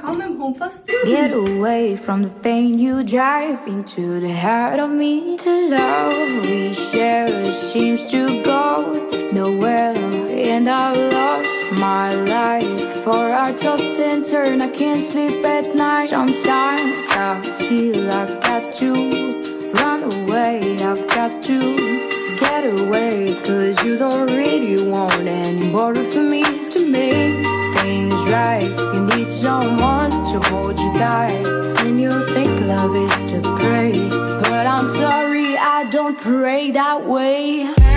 im Home for Students. Get away from the pain you drive into the heart of me. To love we share seems to go nowhere, and I lost my life for I tossed and turn. I can't sleep at night. Sometimes I feel I've got to run away. I've got to get away, cause you don't really want any more for me to make hold. And you think love is to pray. But I'm sorry, I don't pray that way.